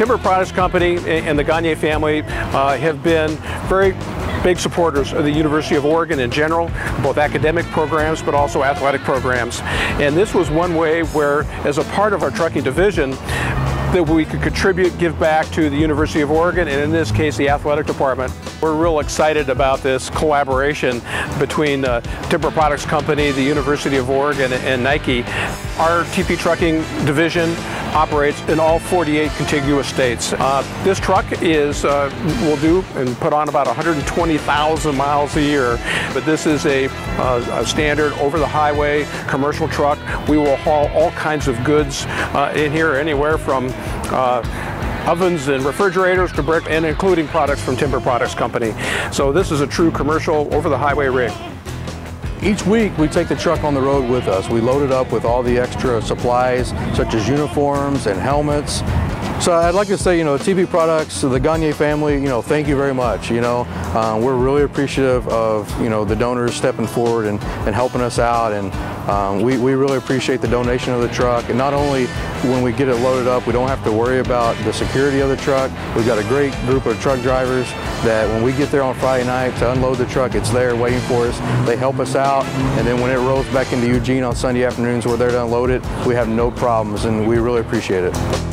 Timber Products Company and the Gonyea family uh, have been very big supporters of the University of Oregon in general, both academic programs but also athletic programs. And this was one way where, as a part of our trucking division, that we could contribute, give back to the University of Oregon, and in this case, the athletic department. We're real excited about this collaboration between uh, Timber Products Company, the University of Oregon, and Nike. Our TP Trucking division operates in all 48 contiguous states. Uh, this truck is uh, will do and put on about 120,000 miles a year, but this is a, uh, a, standard over-the-highway commercial truck. We will haul all kinds of goods uh, in here, anywhere from uh, ovens and refrigerators to brick and including products from Timber Products Company. So this is a true commercial over-the-highway rig. Each week we take the truck on the road with us. We load it up with all the extra supplies such as uniforms and helmets. So I'd like to say, you know, TP Products, the Gonyea family, you know, thank you very much. You know, uh, we're really appreciative of, you know, the donors stepping forward and, and helping us out. And um, we, we really appreciate the donation of the truck. And not only when we get it loaded up, we don't have to worry about the security of the truck. We've got a great group of truck drivers that when we get there on Friday night to unload the truck, it's there waiting for us. They help us out. And then when it rolls back into Eugene on Sunday afternoons, we're there to unload it. We have no problems and we really appreciate it.